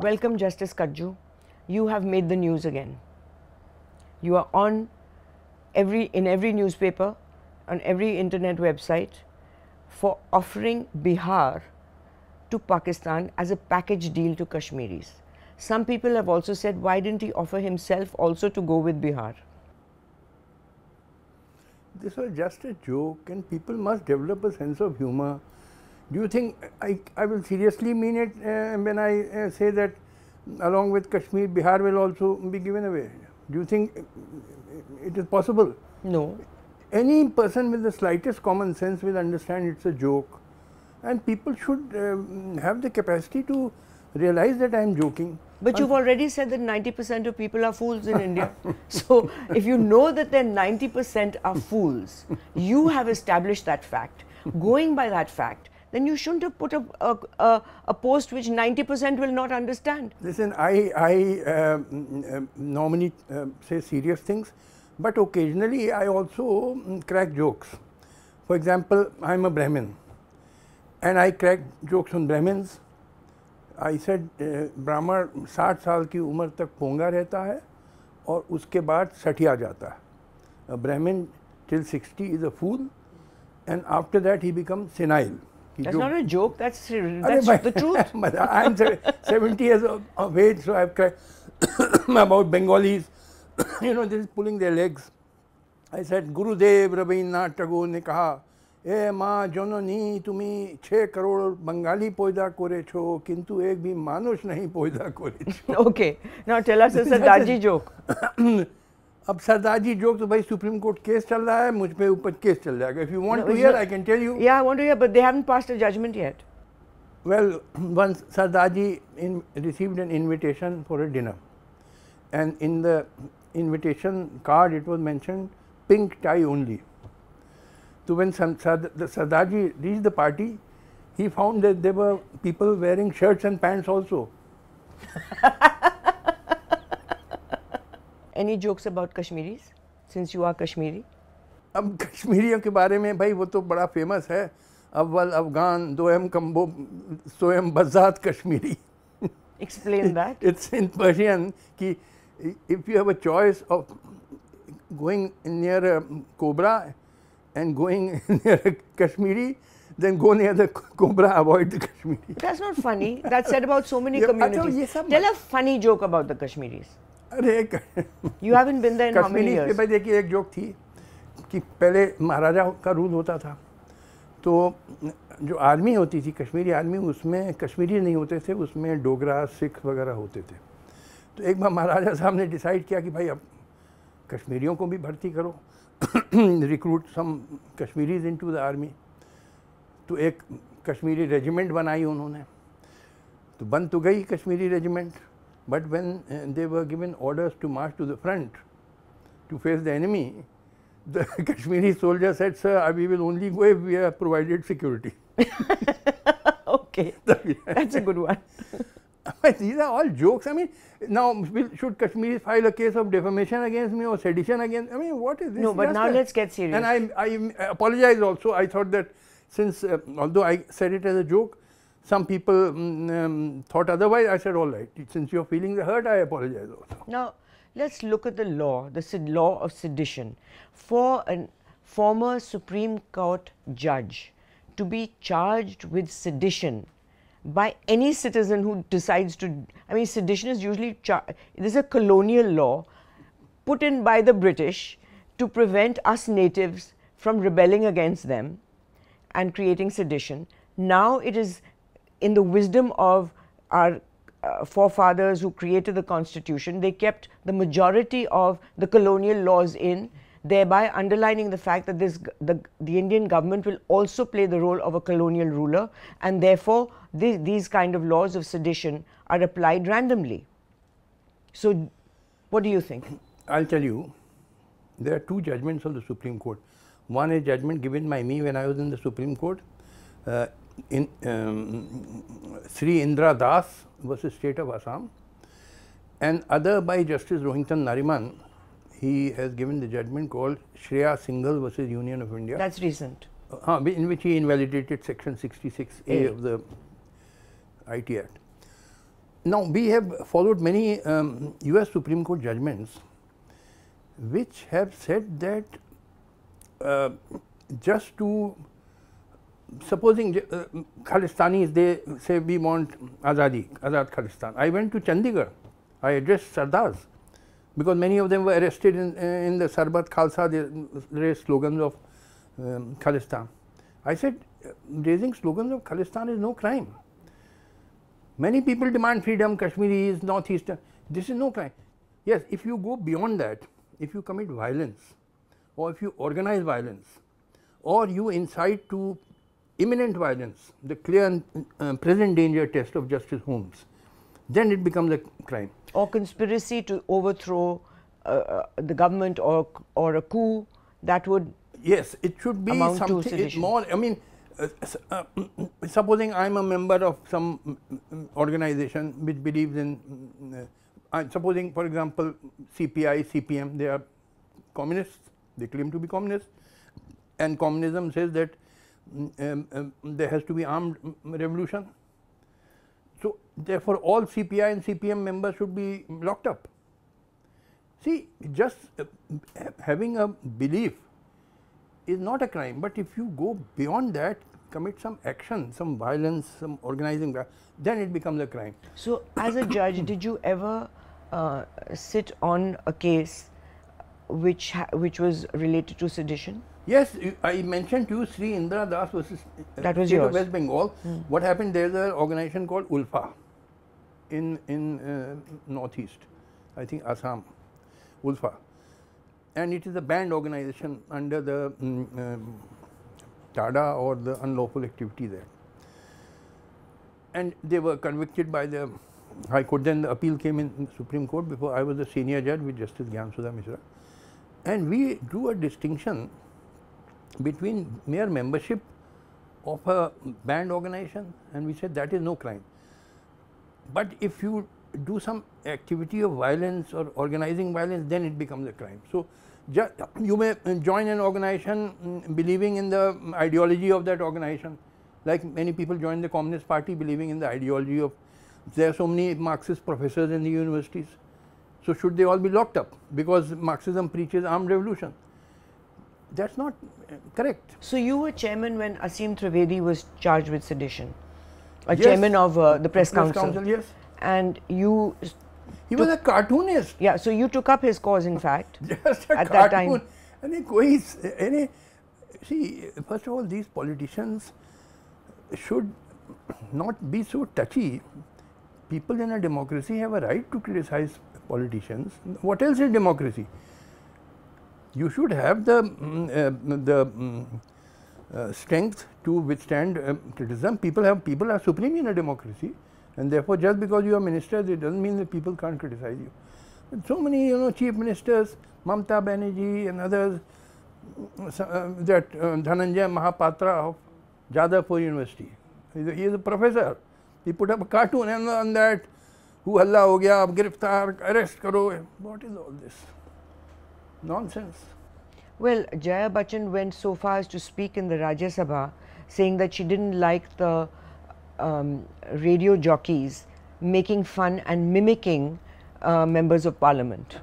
Welcome, Justice Katju. You have made the news again. You are on every in every newspaper, on every internet website, for offering Bihar to Pakistan as a package deal to Kashmiris. Some people have also said, why didn't he offer himself also to go with Bihar? This was just a joke, and people must develop a sense of humor. Do you think I, I will seriously mean it uh, when I uh, say that along with Kashmir, Bihar will also be given away? Do you think it is possible? No. Any person with the slightest common sense will understand it's a joke, and people should um, have the capacity to realize that I am joking. But you've already said that 90% of people are fools in India. So if you know that then 90% are fools, you have established that fact. Going by that fact, then you shouldn't have put a, a, a, a post which 90% will not understand. Listen, I, I uh, mm, uh, normally uh, say serious things, but occasionally I also mm, crack jokes. For example, I am a Brahmin and I crack jokes on Brahmins. I said, ब्राह्मण साठ साल की उम्र तक पोंगा रहता है और उसके बाद सठिया जाता है ब्राह्मण till 60 is a fool and after that he becomes senile. कि that's जो not a joke that's that's the truth I'm 70 years of, of age so I've cried about Bengalis you know this pulling their legs I said Gurudev Rabindranath Tagore ने कहा ए माँ जननी तुम्हें छः करोड़ बंगाली पैदा करे छो किंतु एक भी मानुष नहीं पैदा करे okay now tell us it's a Daji joke अब सरदारजी जोक तो भाई सुप्रीम कोर्ट केस चल रहा है मुझ पे ऊपर केस चल जाएगा if you want to hear I can tell you या I want to hear but they haven't passed a judgment yet well once sardaji in, received an invitation for a dinner and in the invitation card it was mentioned pink tie only so when the sardaji reached the party he found that there were people wearing shirts and pants also Any jokes about Kashmiri since you are Kashmiri अब कश्मीरियों के बारे में भाई वो तो बड़ा famous है। अव्वल अफगान दोयम कम्बो सोयम बजात Kashmiri. Explain that it's in Persian कि if you have a choice of going near cobra and going near Kashmiri then go near the cobra avoid the Kashmiri that's not funny that's said about so many communities tell a funny joke about the Kashmiris अरे you haven't been there in how many years भाई देखिए एक joke थी कि पहले महाराजा का rule होता था। तो जो आर्मी होती थी कश्मीरी आर्मी उसमें कश्मीरी नहीं होते थे उसमें डोगरा सिख वगैरह होते थे। तो एक बार महाराजा साहब ने डिसाइड किया कि भाई अब कश्मीरियों को भी भर्ती करो। Recruit some Kashmiris into the army तो एक कश्मीरी रेजिमेंट बनाई उन्होंने। तो बन तो गई Kashmiri regiment But when uh, they were given orders to march to the front to face the enemy, the Kashmiri soldier said, Sir, we will only go if we are provided security. okay. That's a good one. These are all jokes. I mean, now should Kashmiri file a case of defamation against me or sedition against? I mean, what is this? No, but now let's get serious. And I, I apologize also. I thought that since, uh, although I said it as a joke, some people mm, um, thought otherwise. I said, all right, since you're feeling the hurt, I apologize also. Now, let's look at the law, the law of sedition. For a former Supreme Court judge to be charged with sedition by any citizen who decides to, I mean, sedition is usually, this is a colonial law put in by the British to prevent us natives from rebelling against them and creating sedition. Now it is in the wisdom of our uh, forefathers who created the constitution, they kept the majority of the colonial laws in, thereby underlining the fact that this, the, the Indian government will also play the role of a colonial ruler and therefore th these kind of laws of sedition are applied randomly. So, what do you think? I'll tell you, there are two judgments of the Supreme Court. One is judgment given by me when I was in the Supreme Court. Uh, in um, Sri Indra Das versus State of Assam and other by Justice Rohinton Nariman. He has given the judgment called Shreya Singhal versus Union of India. That's recent. Uh, in which he invalidated section 66A of the IT Act. now we have followed many um, US Supreme Court judgments which have said that uh, just to supposing uh, Khalistanis they say we want Azadi, Azad Khalistan. I went to Chandigarh, I addressed Sardars because many of them were arrested in, in the Sarbat Khalsa, they raised slogans of um, Khalistan. I said raising slogans of Khalistan is no crime. Many people demand freedom, Kashmiris, Northeastern. This is no crime. Yes, if you go beyond that, if you commit violence, or if you organize violence, or you incite to imminent violence, the clear and uh, present danger test of Justice Holmes, then it becomes a crime. Or conspiracy to overthrow uh, uh, the government or, or a coup that would Yes, it should be something more. I mean, uh, uh, supposing I am a member of some mm, mm, organization which believes in, mm, supposing for example CPI, CPM, they are communists, they claim to be communists and communism says that um, um, there has to be armed revolution. So, therefore, all CPI and CPM members should be locked up. See, just uh, having a belief is not a crime, but if you go beyond that, commit some action, some violence, some organizing, then it becomes a crime. So, as a judge, did you ever uh, sit on a case which which was related to sedition? Yes, I mentioned to you Sri Indra Das versus uh, that was State yours. of West Bengal. Hmm. What happened? There is an organization called ULFA in in uh, northeast, I think Assam, ULFA, and it is a banned organization under the um, um, TADA or the unlawful activity there. And they were convicted by the High Court. Then the appeal came in the Supreme Court before I was a senior judge with Justice Gyan Sudha Mishra. And we drew a distinction between mere membership of a banned organization and we said that is no crime. But if you do some activity of violence or organizing violence, then it becomes a crime. So, you may join an organization believing in the ideology of that organization, like many people join the Communist Party believing in the ideology of, there are so many Marxist professors in the universities. So, should they all be locked up because Marxism preaches armed revolution? That's not uh, correct. So, you were chairman when Asim Trivedi was charged with sedition, a yes. chairman of uh, the press, press council. council. Yes. And you he was a cartoonist. Yeah, so you took up his cause, in fact, Just a at cartoon. that time. And any see first of all these politicians should not be so touchy. People in a democracy have a right to criticize politicians. What else is democracy? You should have the mm, uh, the mm, uh, strength to withstand uh, criticism. People have people are supreme in a democracy. And therefore, just because you are ministers, it doesn't mean that people can't criticize you. So many, you know, chief ministers, Mamta Banerjee and others, uh, that uh, Dhananjay Mahapatra of Jadavpur University, he is, a, a professor. He put up a cartoon on that, who halla ho gaya, ab arrest karo. What is all this? Nonsense. Well, Jaya Bachchan went so far as to speak in the Rajya Sabha saying that she didn't like the um, radio jockeys making fun and mimicking uh, members of parliament.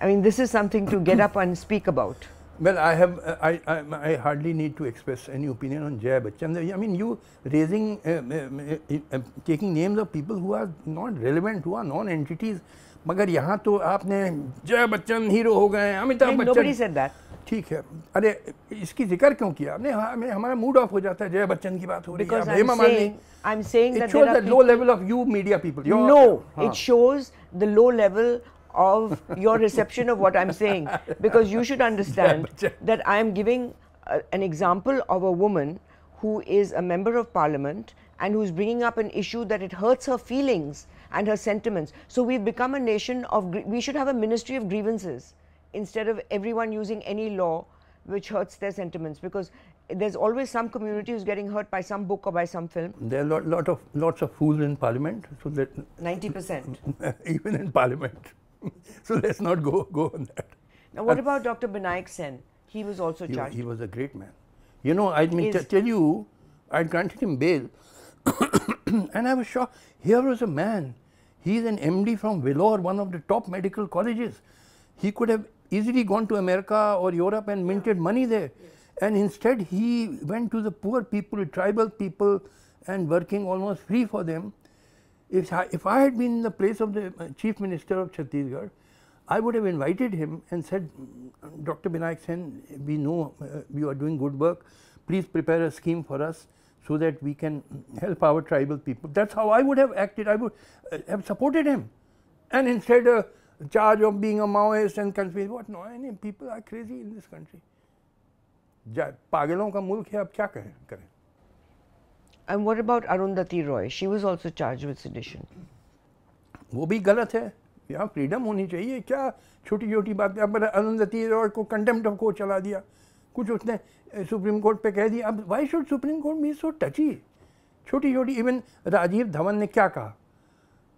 I mean, this is something to get up and speak about. Well, I have, uh, I, I, I, hardly need to express any opinion on Jaya Bachchan. I mean, you raising, uh, uh, uh, taking names of people who are not relevant, who are non-entities. मगर यहाँ तो आपने जय Bachchan hero हो गए अमिताभ बच्चन। ठीक है। अरे इसकी ज़िक्र क्यों किया? हमें हाँ, हमारा मूड ऑफ़ हो जाता है जय बच्चन की बात हो रही Because है Hema Malini I am saying that shows the low level of you media people no it shows the low level of your reception of what I am saying because you should understand that I am giving an example of a woman who is a member of parliament and who is bringing up an issue that it hurts her feelings and her sentiments. So we've become a nation of, we should have a ministry of grievances instead of everyone using any law which hurts their sentiments because there's always some community who's getting hurt by some book or by some film. There are lot, lot of lots of fools in parliament, so that ninety percent even in parliament. so let's not go go on that. Now, what uh, about Dr. Binayak Sen? He was also he, charged. He was a great man. You know, I mean, tell you, I granted him bail and I was shocked. Here was a man, he is an MD from Vellore, one of the top medical colleges. He could have easily gone to America or Europe and minted money there. And instead, he went to the poor people, tribal people, and working almost free for them. If I, if I had been in the place of the uh, Chief Minister of Chhattisgarh, I would have invited him and said, Dr. Binayak Sen, we know uh, you are doing good work. Please prepare a scheme for us so that we can help our tribal people. That's how I would have acted. I would uh, have supported him. And instead, uh, charge of being a Maoist and conspiracy, what? No, I mean, people are crazy in this country. पागलों का मुल्क है अब क्या करें करें And what about Arundhati Roy? She was also charged with sedition. वो भी गलत है यहाँ फ्रीडम होनी चाहिए क्या छोटी छोटी बातें अब अरुंधति रॉय को कंटेम्प्ट ऑफ कोर्ट चला दिया कुछ उसने सुप्रीम कोर्ट पे कह दिया, अब why should Supreme Court me so touchy छोटी छोटी इवन राजीव धवन ने क्या कहा?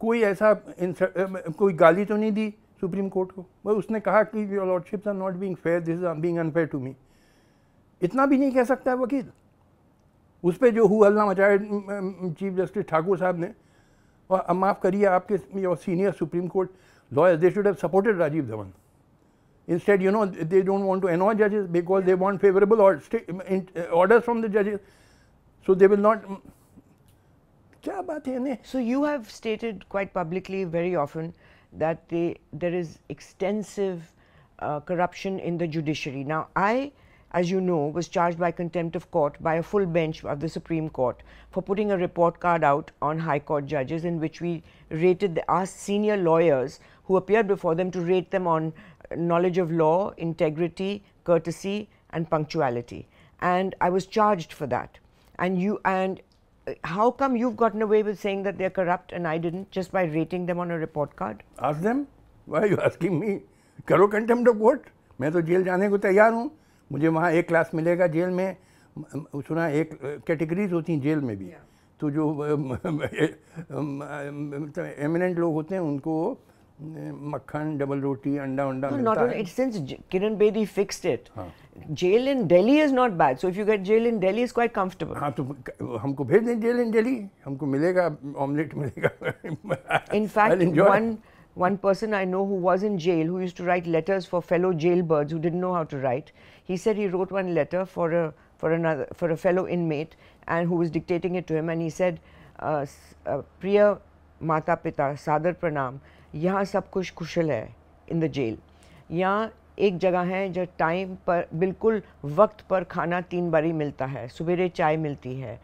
कोई ऐसा कोई गाली तो नहीं दी सुप्रीम कोर्ट को? बस उसने कहा कि your lordships are not being fair this is being unfair to me इतना भी नहीं कह सकता है वकील। उस पर जो हु हल्ला मचाए चीफ जस्टिस ठाकुर साहब ने, और माफ़ करिए, आपके your senior Supreme Court lawyers they should have supported Rajiv Dhawan. Instead, you know, they don't want to annoy judges because they want favorable or uh, orders from the judges. So they will not. So you have stated quite publicly very often that they, there is extensive uh, corruption in the judiciary. Now, I, as you know, was charged by contempt of court by a full bench of the Supreme Court for putting a report card out on High Court judges in which we rated the, asked senior lawyers who appeared before them to rate them on knowledge of law, integrity, courtesy and punctuality. And I was charged for that. And you and uh, how come you've gotten away with saying that they're corrupt and I didn't just by rating them on a report card? Ask them. Why are you asking me? करो contempt of court. मैं तो jail जाने को तैयार हूँ मुझे वहाँ एक क्लास मिलेगा जेल में सुना एक कैटेगरीज होती हैं जेल में भी तो जो एमिनेंट लोग होते हैं उनको मक्खन डबल रोटी अंडा अंडा no, not only, since Kiran Bedi fixed it हाँ. jail in Delhi is not bad so if you get jail in Delhi is quite comfortable हाँ तो हमको भेज दें जेल इन दिल्ली हमको मिलेगा ऑमलेट मिलेगा in fact one one person I know who was in jail who used to write letters for fellow jailbirds who didn't know how to write. He said he wrote one letter for a for another for a fellow inmate and who was dictating it to him and he said uh, uh, प्रिय माता पिता सादर प्रणाम यहाँ सब कुछ कुशल है in the jail यहाँ एक जगह है जो टाइम पर बिल्कुल वक्त पर खाना तीन बारी मिलता है। सवेरे चाय मिलती है।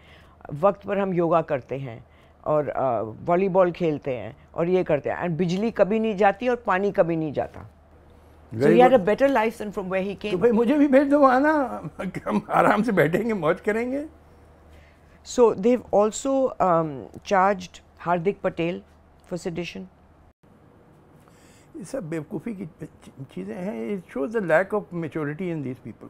वक्त पर हम योगा करते हैं और वॉलीबॉल खेलते हैं और ये करते हैं। एंड बिजली कभी नहीं जाती और पानी कभी नहीं जाता। So he had a better life than from where he came. तो भाई मुझे भी भेज दो वहाँ ना। हम आराम से बैठेंगे मौज करेंगे। So they've also um, charged Hardik Patel for sedition. ये सब बेवकूफ़ी की चीज़ें हैं। It shows the lack of maturity in these people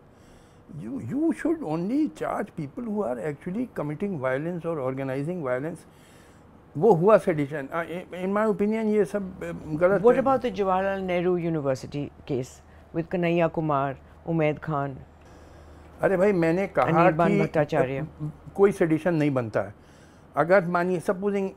you you should only charge people who are actually committing violence or organizing violence. वो हुआ sedition in my opinion ये सब गलत what about the Jawaharlal Nehru University case with Kanhaiya Kumar Umaid Khan अरे भाई मैंने कहा कि कोई सेडिशन नहीं बनता है। अगर मानिए सपोजिंग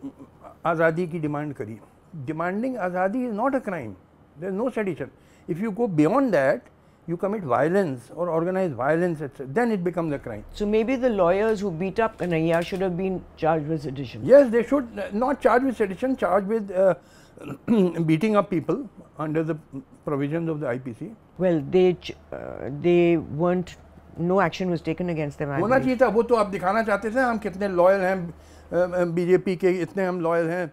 आज़ादी की डिमांड करी। demanding azadi is not a crime. There is no sedition. If you go beyond that, you commit violence or organise violence, etc., then it becomes a crime. So maybe the lawyers who beat up Kanhaiya should have been charged with sedition. Yes, they should uh, not charged with sedition, charged with uh, beating up people under the provisions of the IPC. Well, they uh, they weren't. No action was taken against them. होना चाहिए था वो तो आप दिखाना चाहते थे हम कितने लॉयल हैं बीजेपी के इतने हम लॉयल हैं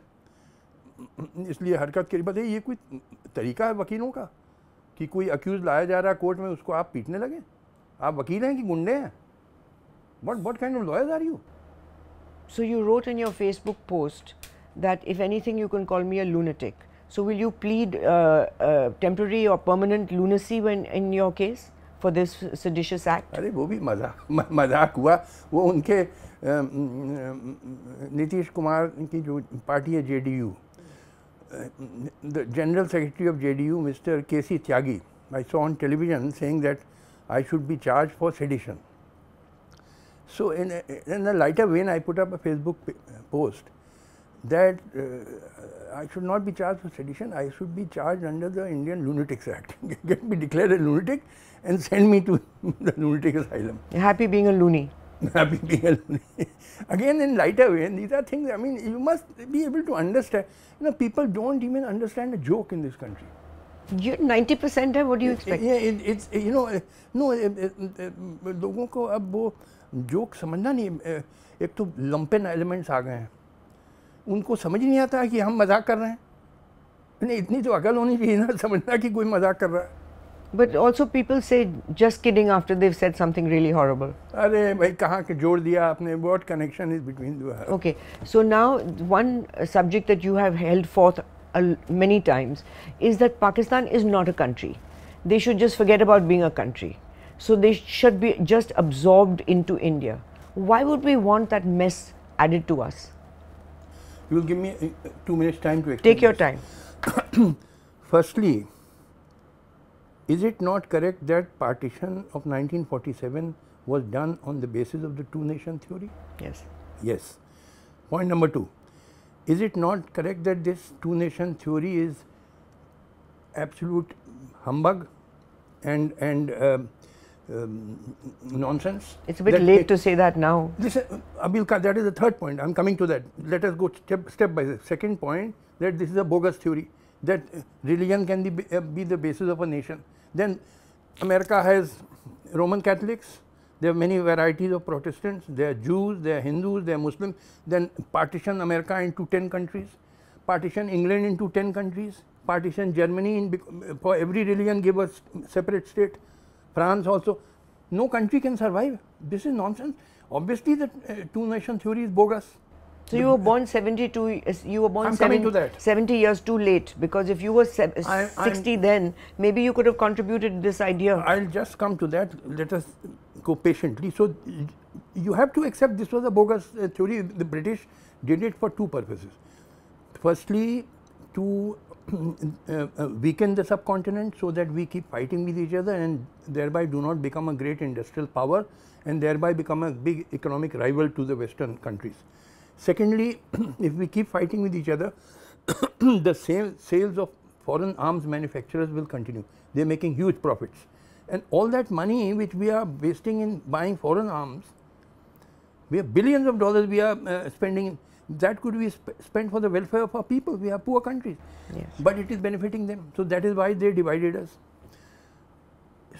इसलिए हरकत के बताइए मतलब ये कोई तरीका है वकीलों का कि कोई अक्यूज लाया जा रहा है कोर्ट में उसको आप पीटने लगे? आप वकील हैं कि गुंडे हैं? What what kind of lawyers are you so you wrote in your Facebook post that if anything you can call me a lunatic so will you plead temporary और permanent lunacy one in your case for this act अरे वो भी मज़ाक मज़ाक हुआ। वो उनके नीतीश कुमार की जो पार्टी है JDU the General Secretary of JDU, Mr. K.C. Tyagi, I saw on television saying that I should be charged for sedition. So in a, in a lighter vein, I put up a Facebook post that uh, I should not be charged for sedition. I should be charged under the Indian Lunatics Act. Get me declared a lunatic and send me to the lunatic asylum. You're happy being a loony. Happy a lunatic. Again, in lighter vein, these are things. I mean, you must be able to understand. You know, people don't even understand a joke in this country. You 90% है, what do you expect? Yeah, it, it's you know uh, no uh, uh, uh, लोगों को अब वो joke समझना नहीं uh, एक तो लंपेन elements आ गए हैं उनको समझ नहीं आता कि हम मज़ाक कर रहे हैं नहीं इतनी तो अकल होनी चाहिए ना समझना कि कोई मज़ाक कर रहा है But also people say just kidding after they've said something really horrible. अरे भाई कहाँ के जोड़ दिया आपने what connection is between Okay, so now one uh, subject that you have held forth a l- many times is that Pakistan is not a country. They should just forget about being a country. So they should be just absorbed into India. Why would we want that mess added to us? You will give me uh, two minutes time to explain. Take your this. time. Firstly, is it not correct that partition of 1947 was done on the basis of the two nation theory? Yes. Yes. Point number two. Is it not correct that this two nation theory is absolute humbug and, and um, um, nonsense? It's a bit late it- to say that now. Khan, that is the third point. I'm coming to that. Let us go step, step by step. Second point, that this is a bogus theory, that religion can be, uh, be the basis of a nation. Then America has Roman Catholics, there are many varieties of Protestants, there are Jews, there are Hindus, there are Muslims. Then partition America into 10 countries, partition England into 10 countries, partition Germany in, for every religion give us separate state. France also. No country can survive. This is nonsense. Obviously, the uh, two nation theory is bogus. So you were born 72, years- you were born I'm seven- to that. 70 years too late because if you were se- I- I'm- 60 then, maybe you could have contributed this idea. I'll just come to that. Let us go patiently. So, you have to accept this was a bogus uh, theory. The British did it for two purposes. Firstly, to uh, uh, weaken the subcontinent so that we keep fighting with each other and thereby do not become a great industrial power and thereby become a big economic rival to the Western countries. Secondly, if we keep fighting with each other, the sale, sales of foreign arms manufacturers will continue. They are making huge profits. And all that money which we are wasting in buying foreign arms, we have billions of dollars we are uh, spending, that could be sp- spent for the welfare of our people. We are poor countries. Yes. But it is benefiting them. So that is why they divided us.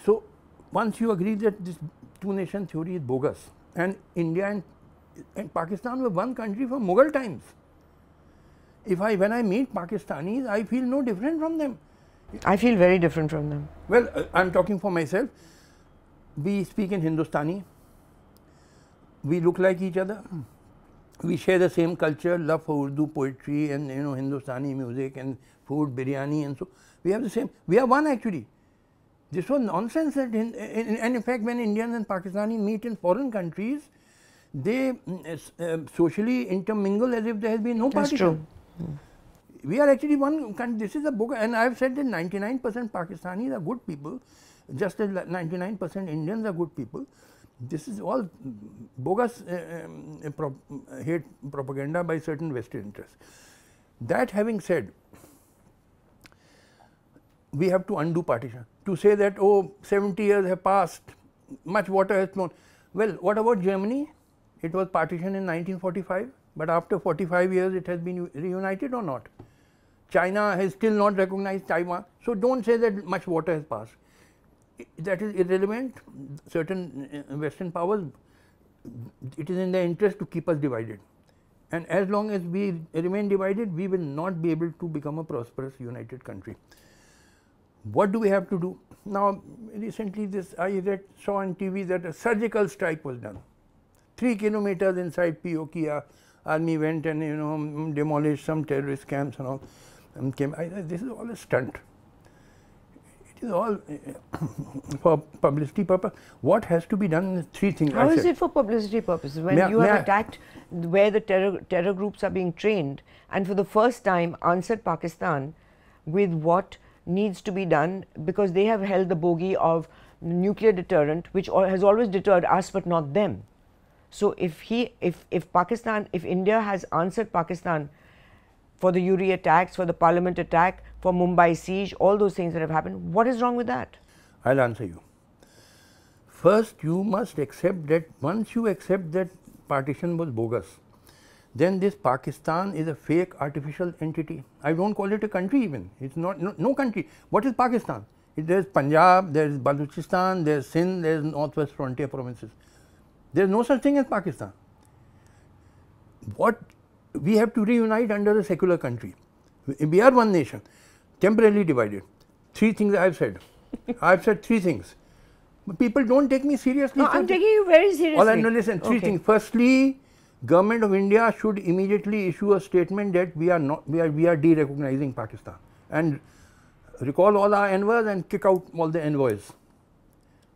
So once you agree that this two nation theory is bogus, and India and, and Pakistan were one country from Mughal times. If I when I meet Pakistanis, I feel no different from them. I feel very different from them. Well, uh, I'm talking for myself. We speak in Hindustani. We look like each other. We share the same culture, love for Urdu poetry and you know Hindustani music and food, biryani and so. We have the same. We are one actually. This was nonsense that in, in, and in fact when Indians and Pakistani meet in foreign countries, they mm, uh, socially intermingle as if there has been no That's partition. true. We are actually one country. This is a book, and I have said that 99% Pakistanis are good people, just as 99% Indians are good people. This is all bogus uh, um, pro- hate propaganda by certain vested interests. That having said, we have to undo partition. To say that, oh, 70 years have passed, much water has flown. Well, what about Germany? It was partitioned in 1945, but after 45 years it has been reunited or not? China has still not recognized Taiwan. So don't say that much water has passed. That is irrelevant. Certain uh, Western powers, it is in their interest to keep us divided. And as long as we remain divided, we will not be able to become a prosperous united country. What do we have to do? Now, recently this I read, saw on TV that a surgical strike was done. Three kilometers inside Piokia, army went and you know demolished some terrorist camps and all. And came. I this is all a stunt. It is all for publicity purpose. What has to be done is three things. How I is said. it for publicity purposes when May you I- attacked where the terror, terror groups are being trained and for the first time answered Pakistan with what needs to be done because they have held the bogey of nuclear deterrent which has always deterred us but not them. So if he, if if Pakistan, if India has answered Pakistan for the Uri attacks, for the Parliament attack, for Mumbai siege, all those things that have happened, what is wrong with that? I'll answer you. First, you must accept that once you accept that partition was bogus, then this Pakistan is a fake artificial entity. I don't call it a country even. It's not no, no country. What is Pakistan? There's Punjab, there's Balochistan, there's Sindh, there's northwest frontier provinces. There's no such thing as Pakistan. What we have to reunite under a secular country. We are one nation, temporarily divided. Three things I have said. I have said three things. But people don't take me seriously. No, I'm taking you very seriously. All I know, listen, three Okay. things. Firstly, government of India should immediately issue a statement that we are not, we are, we are de-recognizing Pakistan and recall all our envoys and kick out all the envoys.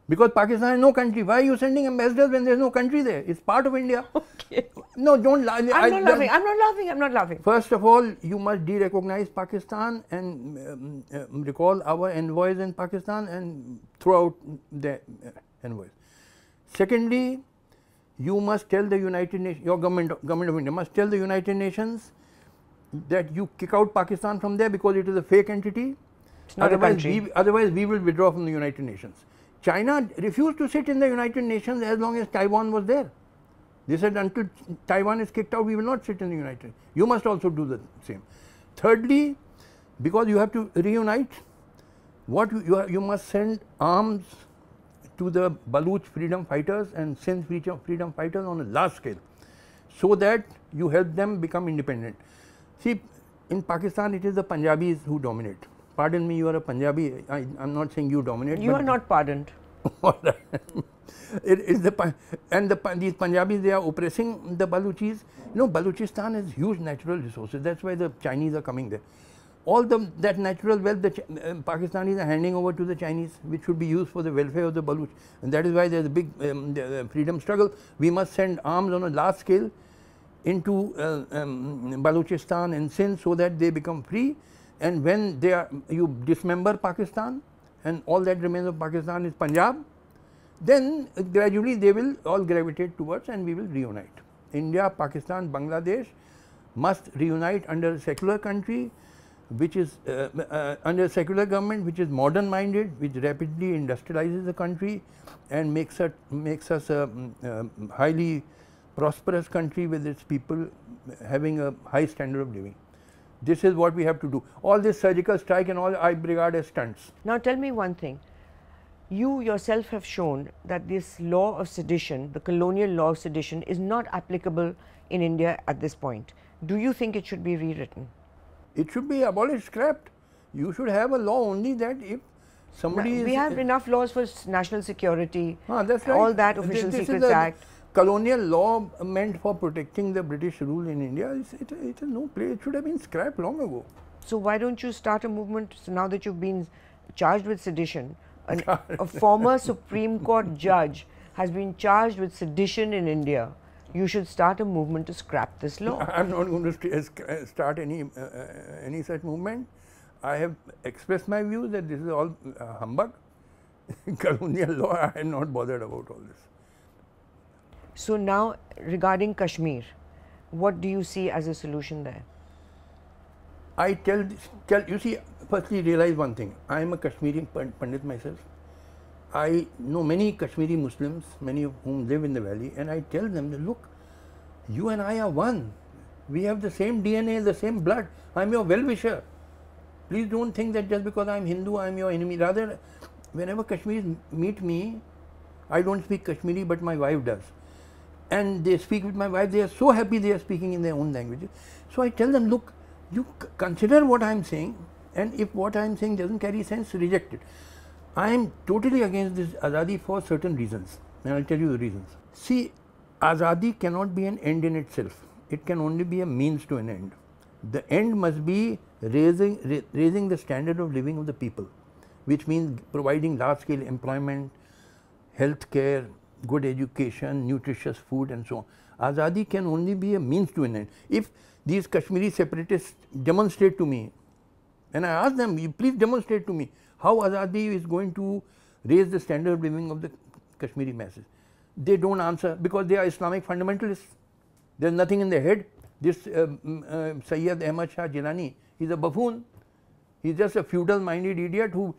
Because Pakistan is no country. Why are you sending ambassadors when there is no country there? It's part of India. Okay. No, don't lie. I'm I- not laughing. I'm not laughing. I'm not laughing. First of all, you must de-recognize Pakistan and um, um, recall our envoys in Pakistan and throw out the uh, envoys. Secondly, you must tell the United Nations, your government, government of India must tell the United Nations that you kick out Pakistan from there because it is a fake entity. It's not a country. We, otherwise, we will withdraw from the United Nations. China refused to sit in the United Nations as long as Taiwan was there. They said until Taiwan is kicked out, we will not sit in the United. You must also do the same. Thirdly, because you have to reunite, what you, you, you must send arms to the Baluch freedom fighters and Sindh freedom freedom fighters on a large scale, so that you help them become independent. See, in Pakistan, it is the Punjabis who dominate. Pardon me, you are a Punjabi. I, I'm not saying you dominate. You are not pardoned. it is the and the these Punjabis they are oppressing the Baluchis. You know, Baluchistan has huge natural resources. That's why the Chinese are coming there. All the that natural wealth the Ch- uh, Pakistanis are handing over to the Chinese, which should be used for the welfare of the Baluch, and that is why there is a big um, the, freedom struggle. We must send arms on a large scale into uh, um, Balochistan and Sindh so that they become free. And when they are, you dismember Pakistan, and all that remains of Pakistan is Punjab, then gradually they will all gravitate towards and we will reunite. India, Pakistan, Bangladesh must reunite under a secular country which is uh, uh, under a secular government which is modern minded, which rapidly industrializes the country and makes, it, makes us a mm, um, highly prosperous country with its people having a high standard of living. This is what we have to do. All this surgical strike and all I regard as stunts. Now tell me one thing. You yourself have shown that this law of sedition, the colonial law of sedition, is not applicable in India at this point. Do you think it should be rewritten? It should be abolished, scrapped. You should have a law only that if somebody Now, is we have enough laws for national security, Ah, that's right. all that Official this is Secrets a Act. Colonial law meant for protecting the British rule in India. It's, it, no place. It should have been scrapped long ago. So why don't you start a movement? So now that you've been charged with sedition, an, a former Supreme Court judge has been charged with sedition in India. You should start a movement to scrap this law. I'm not going to st- uh, uh, start any uh, uh, any such movement. I have expressed my view that this is all uh, humbug. Colonial law. I am not bothered about all this. So now regarding Kashmir, what do you see as a solution there? I tell, tell you see, firstly realize one thing. I am a Kashmiri Pandit myself. I know many Kashmiri Muslims, many of whom live in the valley, and I tell them look, you and I are one. We have the same DNA, the same blood. I am your well wisher. Please don't think that just because I am Hindu, I am your enemy. Rather, whenever Kashmiris meet me, I don't speak Kashmiri, but my wife does. And they speak with my wife, they are so happy they are speaking in their own languages. So I tell them, look, you consider what I am saying, and if what I am saying doesn't carry sense, reject it. I am totally against this Azadi for certain reasons, and I'll tell you the reasons. See, Azadi cannot be an end in itself, it can only be a means to an end. The end must be raising, ra- raising the standard of living of the people, which means providing large scale employment, health care, good education, nutritious food, and so on. Azadi can only be a means to an end. If these Kashmiri separatists demonstrate to me, and I ask them, you please demonstrate to me how Azadi is going to raise the standard of living of the Kashmiri masses. they don't answer because they are Islamic fundamentalists. There's nothing in their head. This uh, uh, Sayyid Ahmad Shah Jilani is a buffoon. He's just a feudal minded idiot who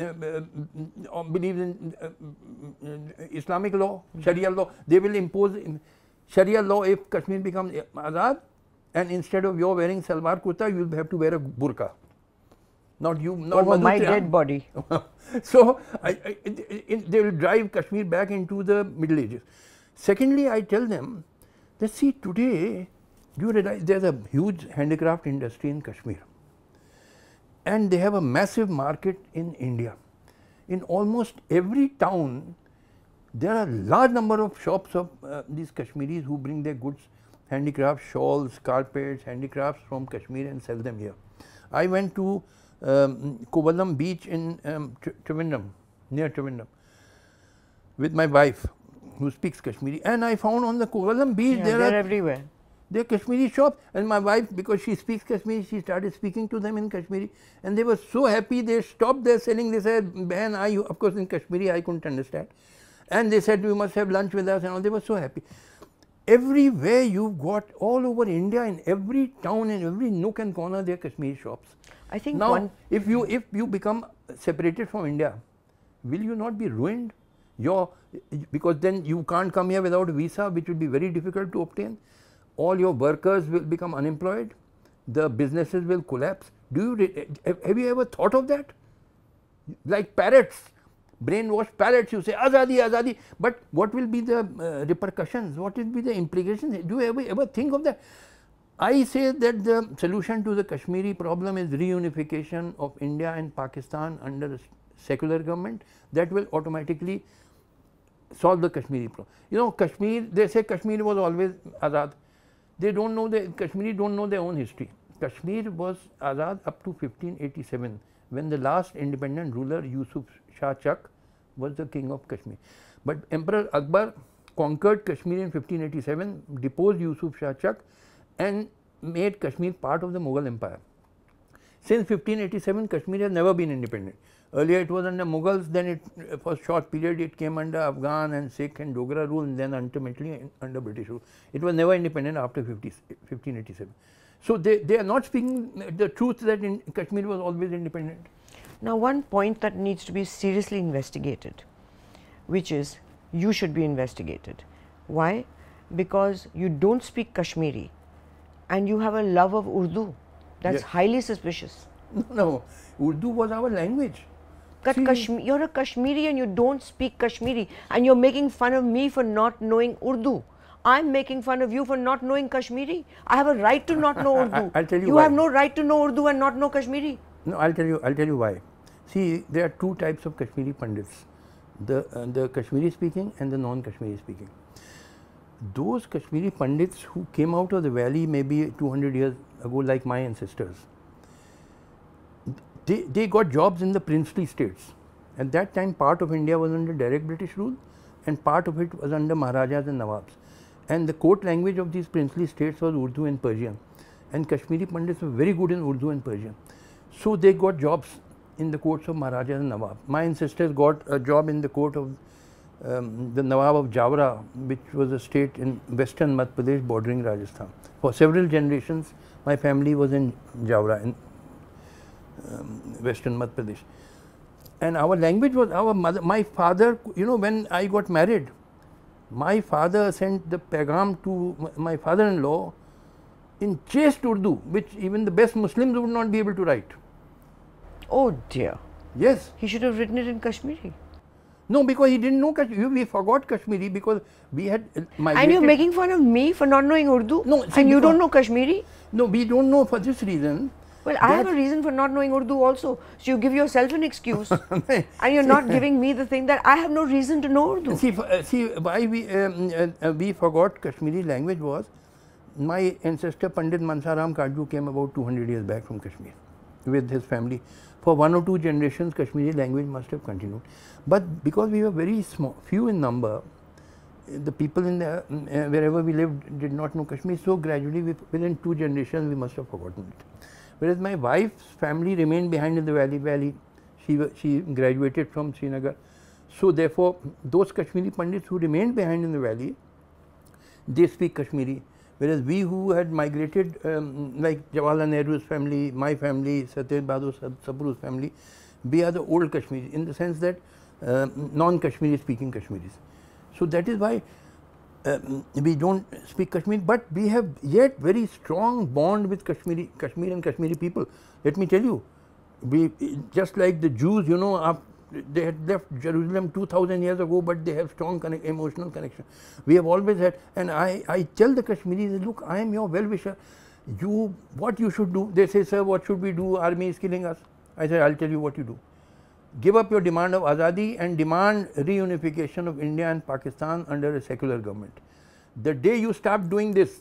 uh, uh believes in uh, uh, Islamic law, Sharia law. They will impose Sharia law if Kashmir becomes Azad and instead of your wearing salwar kurta, you will have to wear a burqa. Not you, not Over my dead body. so, I, I, it, they will drive Kashmir back into the Middle Ages. Secondly, I tell them that see today, you realize there is a huge handicraft industry in Kashmir and they have a massive market in India. In almost every town, there are large number of shops of uh, these Kashmiris who bring their goods, handicrafts, shawls, carpets, handicrafts from Kashmir and sell them here. I went to um, Kovalam beach in um, Trivandrum, near Trivandrum, with my wife who speaks Kashmiri and I found on the Kovalam beach yeah, there are everywhere. There are Kashmiri shops and my wife because she speaks Kashmiri she started speaking to them in Kashmiri and they were so happy they stopped their selling they said Behan I of course in Kashmiri I couldn't understand and they said we must have lunch with us and all they were so happy. Everywhere you've got all over India in every town in every nook and corner there are Kashmiri shops. I think now if you if you become separated from India will you not be ruined? Your because then you can't come here without a visa which would be very difficult to obtain. All your workers will become unemployed. The businesses will collapse. Do you have you ever thought of that? Like parrots brainwashed parrots, you say azadi, azadi, but what will be the uh, repercussions, what will be the implications, do you ever, ever think of that? I say that the solution to the Kashmiri problem is reunification of India and Pakistan under a secular government that will automatically solve the Kashmiri problem. You know Kashmir, they say Kashmir was always Azad. They don't know the Kashmiri don't know their own history. Kashmir was Azad up to 1587 when the last independent ruler Yusuf Shah Chak was the king of Kashmir. But Emperor Akbar conquered Kashmir in 1587, deposed Yusuf Shah Chak and made Kashmir part of the Mughal Empire. Since 1587, Kashmir has never been independent. Earlier it was under Mughals, then it for a short period it came under Afghan and Sikh and Dogra rule and then ultimately under British rule. It was never independent after 50, 1587. So they, they are not speaking the truth that in Kashmir was always independent. Now, one point that needs to be seriously investigated, which is you should be investigated. Why? Because you don't speak Kashmiri and you have a love of Urdu. That's yes. highly suspicious. No, no, Urdu was our language. Kashmir, you're a Kashmiri and you don't speak Kashmiri and you're making fun of me for not knowing Urdu. I'm making fun of you for not knowing Kashmiri. I have a right to not know Urdu. I, will tell you. You why. have no right to know Urdu and not know Kashmiri. No, I'll tell you. I'll tell you why. See, there are two types of Kashmiri Pandits, the, uh, the Kashmiri speaking and the non-Kashmiri speaking. Those Kashmiri Pandits who came out of the valley maybe 200 years ago like my ancestors, they, they got jobs in the princely states. At that time part of India was under direct British rule and part of it was under Maharajas and Nawabs. And the court language of these princely states was Urdu and Persian. And Kashmiri Pandits were very good in Urdu and Persian. So they got jobs in the courts of Maharajas and Nawab. My ancestors got a job in the court of um, the Nawab of Jawra, which was a state in western Madhya Pradesh bordering Rajasthan. For several generations, my family was in Jawra in um, western Madhya Pradesh. And our language was our mother, my father, you know, when I got married, my father sent the pagam to my father-in-law in chaste Urdu, which even the best Muslims would not be able to write. Oh dear. Yes. He should have written it in Kashmiri. No, because he didn't know Kashmiri. We forgot Kashmiri because we had migrated. And you're making fun of me for not knowing Urdu? No. See, and you don't know Kashmiri? No, we don't know for this reason. Well, I have a reason for not knowing Urdu also. So you give yourself an excuse, and you're not giving me the thing that I have no reason to know Urdu. See, uh, see why we um, uh, we forgot Kashmiri language was my ancestor Pandit Mansaram Katju came about 200 years back from Kashmir with his family for one or two generations Kashmiri language must have continued. But because we were very small, few in number, the people in the, uh, wherever we lived did not know Kashmir, so gradually we, within two generations we must have forgotten it. Whereas my wife's family remained behind in the valley, valley. She, she graduated from Srinagar. So therefore, those Kashmiri Pandits who remained behind in the valley, they speak Kashmiri. Whereas we who had migrated, um, like Jawaharlal Nehru's family, my family, Satyaj Bahadur Sabru's family, we are the old Kashmiris in the sense that uh, non-Kashmiri speaking Kashmiris. So that is why uh, we don't speak Kashmiri, but we have yet very strong bond with Kashmiri, Kashmir and Kashmiri people. Let me tell you, we just like the Jews, you know, they had left Jerusalem 2000 years ago, but they have strong connect, emotional connection. We have always had, and I, I tell the Kashmiris, look, I am your well-wisher. You, what you should do? They say, sir, what should we do? Army is killing us. I say, I'll tell you what you do. Give up your demand of Azadi and demand reunification of India and Pakistan under a secular government. The day you stop doing this,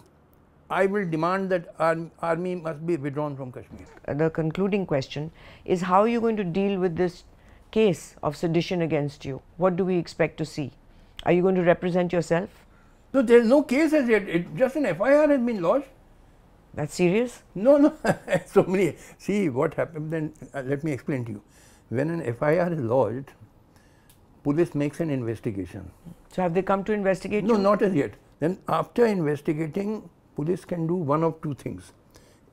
I will demand that army must be withdrawn from Kashmir. The concluding question is how are you going to deal with this case of sedition against you? What do we expect to see? Are you going to represent yourself? No, there is no case as yet. It, just an FIR has been lodged. That's serious? No, no. so many. See what happened. Then uh, let me explain to you. When an FIR is lodged, police makes an investigation. So have they come to investigate? No, you? not as yet. Then after investigating, police can do one of two things.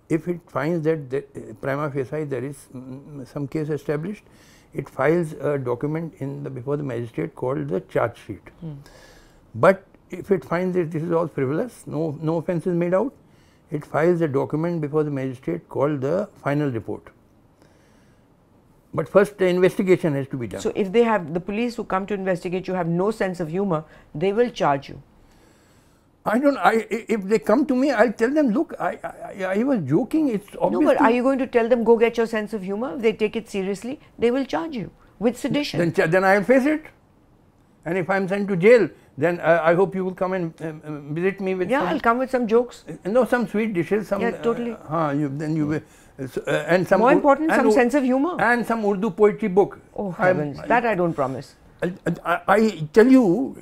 If it finds that the, uh, prima facie there is mm, some case established, it files a document in the before the magistrate called the charge sheet. Hmm. But if it finds that this is all frivolous, no no offence is made out, it files a document before the magistrate called the final report. But first the investigation has to be done. So if they have the police who come to investigate you have no sense of humor, they will charge you. I don't. I if they come to me, I'll tell them. Look, I I, I was joking. It's obvious. No, but are you going to tell them go get your sense of humor? If they take it seriously, they will charge you with sedition. Then then I'll face it. And if I'm sent to jail, then uh, I hope you will come and uh, visit me with. Yeah, some, I'll come with some jokes. Uh, no, some sweet dishes. Some. Yeah, totally. Uh, you, then you will. Uh, and some more important, some sense of humor and some Urdu poetry book. Oh heavens, I'm, that I don't promise. I, I, tell you.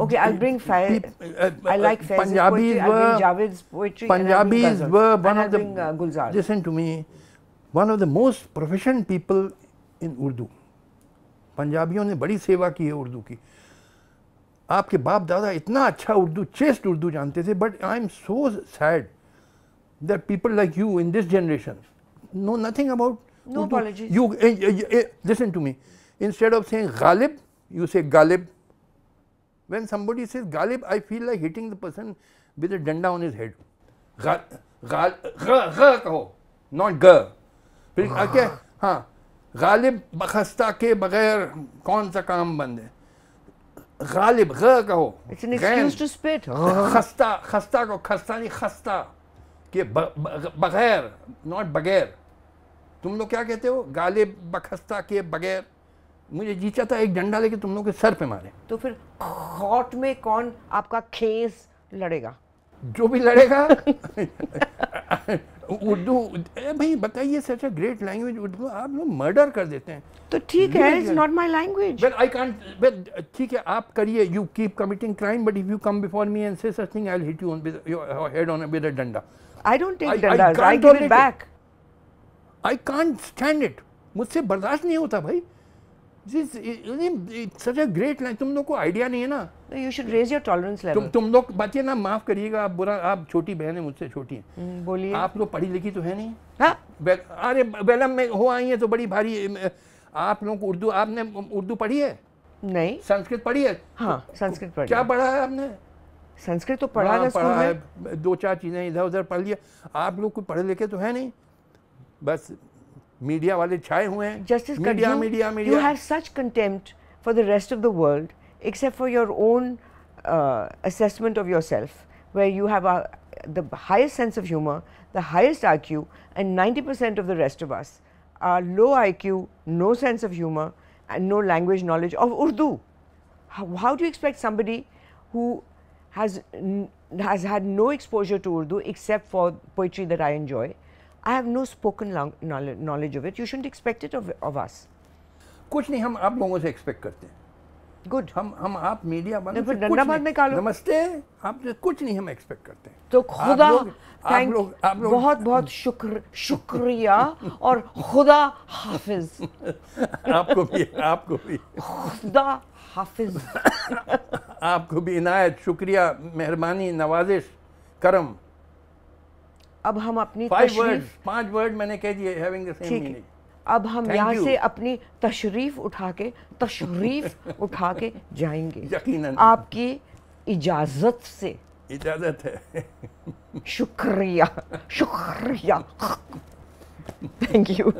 Okay, I'll bring Faiz. Uh, I like Faiz's Punjabis poetry. I'll bring Javed's poetry. Punjabis and were one and of the. Bring, uh, Gulzar. Listen to me. One of the most proficient people in Urdu. पंजाबियों ने बड़ी सेवा की है उर्दू की आपके बाप दादा इतना अच्छा उर्दू चेस्ट उर्दू जानते थे but I am so sad that people like you in this generation know nothing about no Urdu. apologies. You, uh, uh, uh, listen to me. Instead of saying Ghalib, you say Galib. When somebody says Galib, I feel like hitting the person with a danda on his head. Gal, gal, g, कहो, not g. फिर क्या हाँ गालिब बखस्ता के बगैर कौन सा काम बंद है गालिब ग कहो It's an excuse to spit. खस्ता खस्ता को खस्ता नहीं खस्ता के बगैर नॉट बगैर। तुम लोग क्या कहते हो? गाले बखस्ता के बगैर। मुझे जी था एक डंडा लेके तुम लोग के सर पे मारे। तो फिर हॉट में कौन आपका खेस लड़ेगा? जो भी लड़ेगा। उर्दू भाई बताइए such a great language Urdu आप लोग मर्डर कर देते हैं। तो ठीक है it's not my language well I can't well ठीक है आप करिए you keep committing crime but if you come before me and say such thing I will hit you on with your head on with a danda. I don't take danda I give it back I can't stand it मुझसे बर्दाश्त नहीं होता भाई। सच a great line तुम लोग को idea नहीं है ना? You should raise your tolerance level तुम तुम लोग बचिए ना माफ़ करिएगा आप बुरा आप छोटी बहन है मुझसे छोटी है। हम्म, बोलिए। आप लोग पढ़ी लिखी तो है नहीं? हाँ। अरे बेलम में हो आई है तो बड़ी भारी आप लोगों को उर्दू आपने उर्दू पढ़ी है? नहीं। संस्कृत पढ़ी है? हाँ संस्कृत पढ़ी क्या पढ़ा है आपने? संस्कृत तो पढ़ा है पढ़ा है दो चार चीज़ें इधर उधर पढ़ लिया। आप लोग कोई पढ़े लिखे तो है नहीं। बस मीडिया वाले छाए हुए हैं। Justice media media you have such contempt for the rest of the world except for your own assessment of your self way you have the highest sense of humour the highest IQ and ninety percent of the rest of us are low IQ no sense of humour and no language knowledge of Urdu how do expect somebody who has, has had no exposure to Urdu except for poetry that I enjoy I have no spoken knowledge of it. You shouldn't expect it of, of us. कुछ नहीं हम आप लोगों से expect करते हैं Good. हम हम आप मीडिया वालों से कुछ डंडा नहीं- नमस्ते आपसे कुछ नहीं हम एक्सपेक्ट करते हैं तो खुदा थैंक लोग आप लोग बहुत बहुत शुक्र शुक्रिया और खुदा हाफिज आपको भी आपको भी खुदा हाफिज। आपको भी इनायत शुक्रिया मेहरबानी नवाजिश करम। अब हम अपनी फाइव तशरीफ़ वर्ड्स पाँच वर्ड मैंने कह दिए हैविंग द सेम मीनिंग अब हम यहाँ से अपनी तशरीफ़ उठा के तशरीफ़ उठा के जाएँगे। यकीनन। आपकी इजाज़त से। इजाज़त है। शुक्रिया शुक्रिया। Thank you.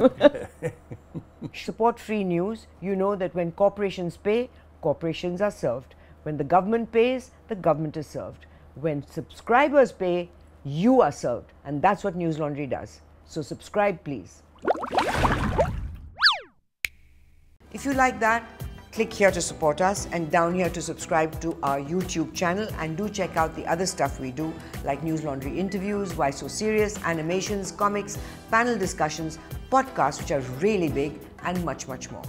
Support free news. You know that when corporations pay, corporations are served. When the government pays, the government is served. When subscribers pay, you are served. And that's what News Laundry does. So subscribe, please. If you like that, click here to support us and down here to subscribe to our YouTube channel and do check out the other stuff we do like News Laundry interviews, Why So Serious, animations, comics, panel discussions, podcasts which are really big and much, much more.